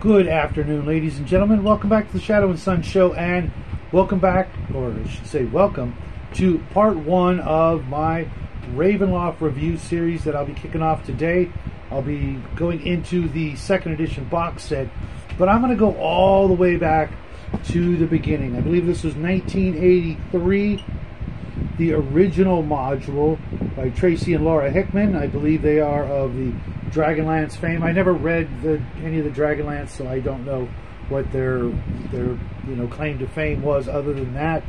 Good afternoon, ladies and gentlemen. Welcome back to the Shadow and Son Show, and welcome back, or I should say, welcome to part one of my Ravenloft review series that I'll be kicking off today. I'll be going into the second edition box set, but I'm going to go all the way back to the beginning. I believe this was 1983, the original module by Tracy and Laura Hickman. I believe they are of the Dragonlance fame. I never read the, any of the Dragonlance, so I don't know what their their you know claim to fame was. Other than that,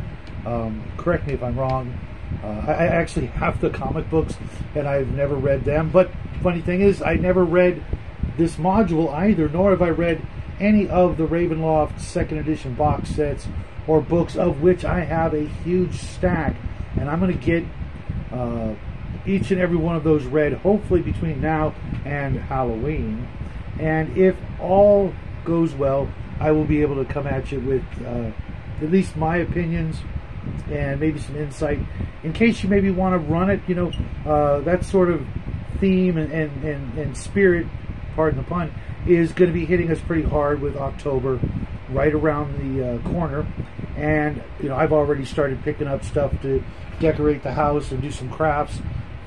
um, correct me if I'm wrong. Uh, I, actually have the comic books, and I've never read them. But funny thing is, I never read this module either, nor have I read any of the Ravenloft second edition box sets or books, of which I have a huge stack, and I'm going to get. Uh, each and every one of those read, hopefully between now and Halloween. And if all goes well, I will be able to come at you with uh, at least my opinions and maybe some insight in case you maybe want to run it. You know, uh, that sort of theme and, and, and, and spirit, pardon the pun, is going to be hitting us pretty hard with October right around the uh, corner. And, you know, I've already started picking up stuff to decorate the house and do some crafts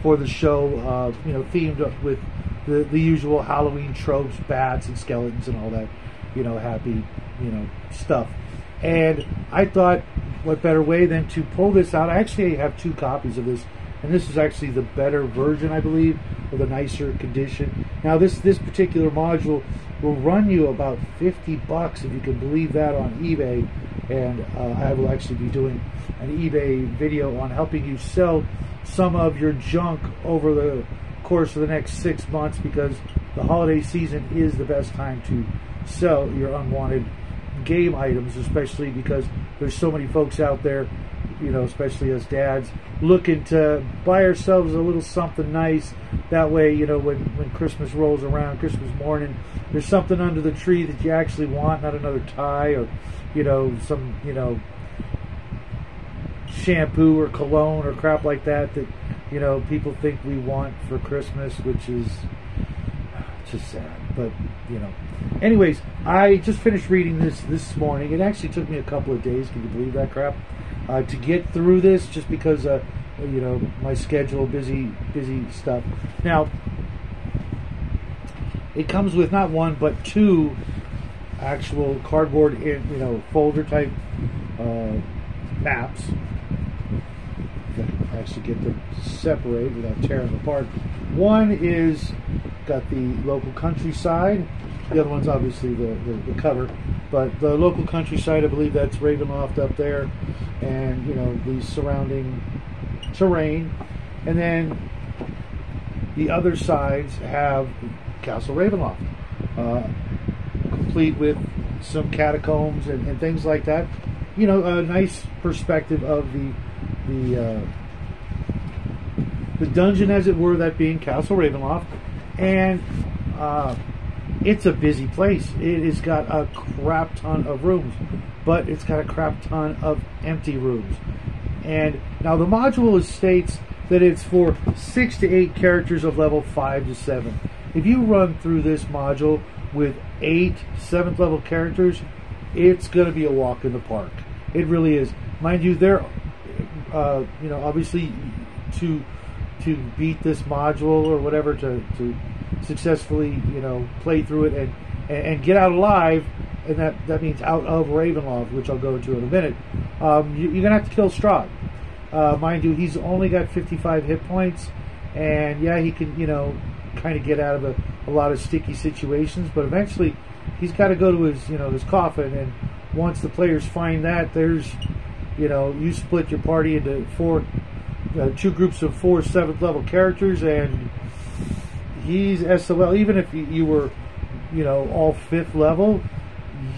for the show, uh, you know, themed up with the, the usual Halloween tropes, bats and skeletons and all that, you know, happy, you know, stuff. And I thought, what better way than to pull this out? I actually have two copies of this, and this is actually the better version, I believe, with a nicer condition. Now, this this particular module will run you about 50 bucks, if you can believe that, on eBay. And uh, I will actually be doing an eBay video on helping you sell some of your junk over the course of the next six months because the holiday season is the best time to sell your unwanted game items, especially because there's so many folks out there, you know, especially as dads, looking to buy ourselves a little something nice. That way, you know, when, when Christmas rolls around, Christmas morning, there's something under the tree that you actually want, not another tie or, you know, some, you know, shampoo or cologne or crap like that that you know people think we want for Christmas, which is just sad. But you know, anyways, I just finished reading this this morning. It actually took me a couple of days. Can you believe that crap? Uh, to get through this, just because uh, you know my schedule, busy, busy stuff. Now, it comes with not one but two actual cardboard, you know, folder type uh, maps actually get them separated without tearing them apart. One is got the local countryside. The other one's obviously the, the, the, cover. But the local countryside, I believe that's Ravenloft up there, and you know the surrounding terrain. And then the other sides have Castle Ravenloft, uh, complete with some catacombs and, and, things like that. You know, a nice perspective of the the uh, the dungeon, as it were, that being Castle Ravenloft, and uh, it's a busy place. It has got a crap ton of rooms, but it's got a crap ton of empty rooms. And now the module states that it's for six to eight characters of level five to seven. If you run through this module with eight seventh level characters, it's going to be a walk in the park. It really is. Mind you, there, uh, you know, obviously to to beat this module or whatever to, to successfully you know play through it and, and, get out alive and that, that means out of Ravenloft which I'll go into in a minute um, you, are gonna have to kill Strahd uh, mind you he's only got 55 hit points and yeah he can you know kind of get out of a, a lot of sticky situations but eventually he's got to go to his you know his coffin and once the players find that there's you know you split your party into four uh, two groups of four seventh level characters, and he's SOL. Even if you were, you know, all fifth level,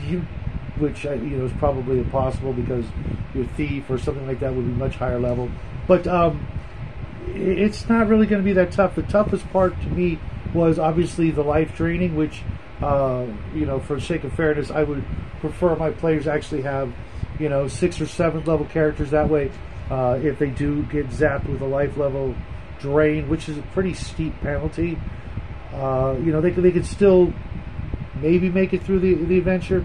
you, which uh, you know is probably impossible because your thief or something like that would be much higher level. But um, it's not really going to be that tough. The toughest part to me was obviously the life draining, which uh, you know, for the sake of fairness, I would prefer my players actually have you know six or seventh level characters. That way, uh, if they do get zapped with a life level drain, which is a pretty steep penalty. Uh, you know, they could, they could still maybe make it through the the adventure.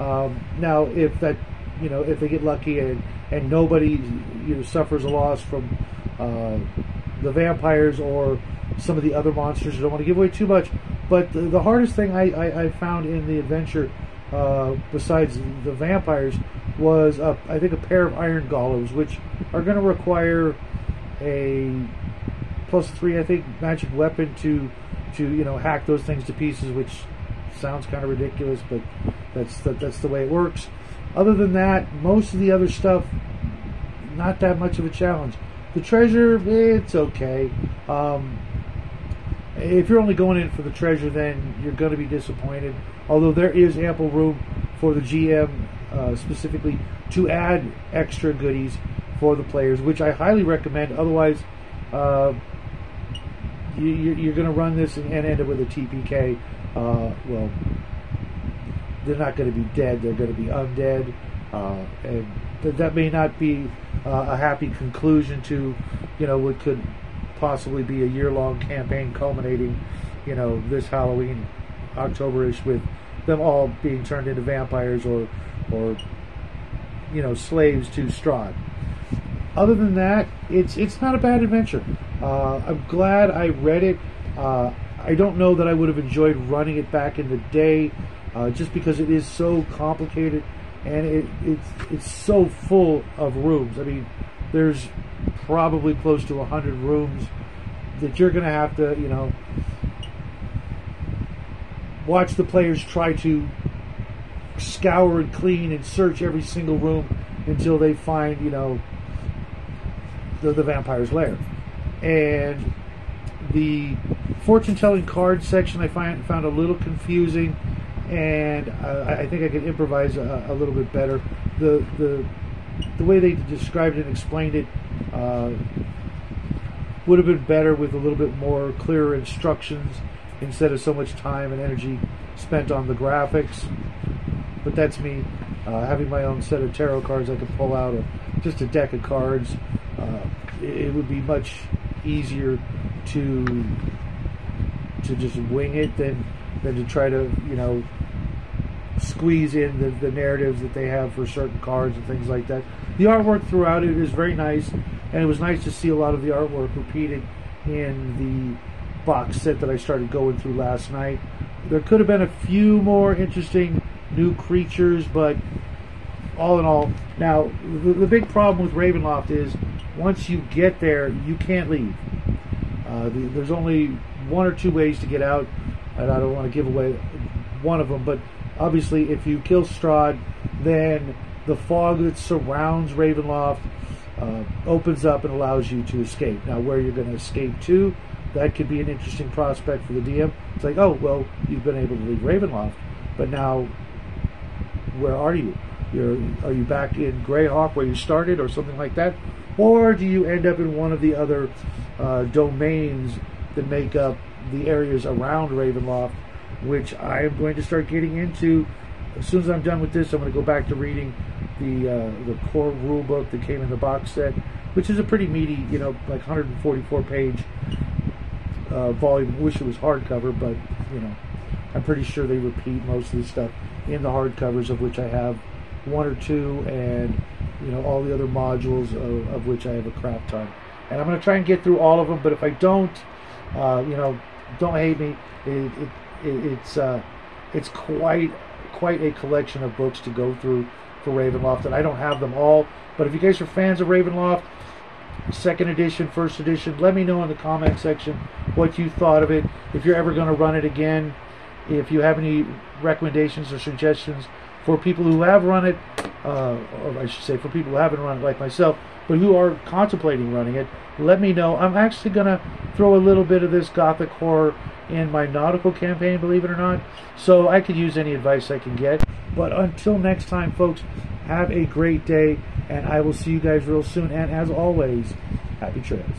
Um, now, if that you know if they get lucky and and nobody you know suffers a loss from uh, the vampires or some of the other monsters, I don't want to give away too much. But the, the hardest thing I, I, I, found in the adventure, uh, besides the vampires, was a, I think a pair of iron golems, which are going to require a plus three, I think, magic weapon to to you know hack those things to pieces, which sounds kind of ridiculous, but that's the, that's the way it works. Other than that, most of the other stuff, not that much of a challenge. The treasure, it's okay. Um, if you're only going in for the treasure, then you're going to be disappointed. Although there is ample room for the GM uh, specifically to add extra goodies for the players, which I highly recommend. Otherwise, uh, you, are going to run this and, end up with a TPK. Uh, well, they're not going to be dead; they're going to be undead, uh, and th- that may not be uh, a happy conclusion to, you know, what could possibly be a year-long campaign culminating, you know, this Halloween, Octoberish, with them all being turned into vampires or, or, you know, slaves to Strahd. Other than that, it's it's not a bad adventure. Uh, I'm glad I read it. Uh, I don't know that I would have enjoyed running it back in the day, uh, just because it is so complicated and it, it's it's so full of rooms. I mean, there's probably close to hundred rooms that you're going to have to, you know, watch the players try to scour and clean and search every single room until they find, you know, the, the vampire's lair. And the fortune telling card section I find found a little confusing, and I think I could improvise a, a, little bit better. The the the way they described it and explained it uh, would have been better with a little bit more clearer instructions instead of so much time and energy spent on the graphics. But that's me uh, having my own set of tarot cards I could pull out, or just a deck of cards. Uh, it, it would be much easier to to just wing it than than to try to you know squeeze in the, the narratives that they have for certain cards and things like that. The artwork throughout it is very nice, and it was nice to see a lot of the artwork repeated in the box set that I started going through last night. There could have been a few more interesting new creatures, but all in all, now the, the big problem with Ravenloft is once you get there, you can't leave. Uh, the, there's only one or two ways to get out, and I don't want to give away one of them, but obviously, if you kill Strahd, then the fog that surrounds Ravenloft uh, opens up and allows you to escape. Now, where you're going to escape to, that could be an interesting prospect for the DM. It's like, oh, well, you've been able to leave Ravenloft, but now, where are you? You're, are you back in Greyhawk where you started, or something like that? or do you end up in one of the other uh, domains that make up the areas around Ravenloft, which I am going to start getting into. As soon as I'm done with this, I'm going to go back to reading the uh, the core rule book that came in the box set, which is a pretty meaty, you know, like 144 page uh, volume. Wish it was hardcover, but you know, I'm pretty sure they repeat most of the stuff in the hardcovers, of which I have one or two, and you know all the other modules of, of which I have a crap ton. And I'm going to try and get through all of them. But if I don't, uh, you know, don't hate me. It, it, it, it's uh, it's quite quite a collection of books to go through for Ravenloft, and I don't have them all. But if you guys are fans of Ravenloft, second edition, first edition, let me know in the comment section what you thought of it. If you're ever going to run it again, if you have any recommendations or suggestions for people who have run it, uh, or I should say for people who haven't run it like myself, but who are contemplating running it, let me know. I'm actually going to throw a little bit of this gothic horror in my nautical campaign, believe it or not, so I could use any advice I can get. But until next time, folks, have a great day, and I will see you guys real soon. And as always, happy trails.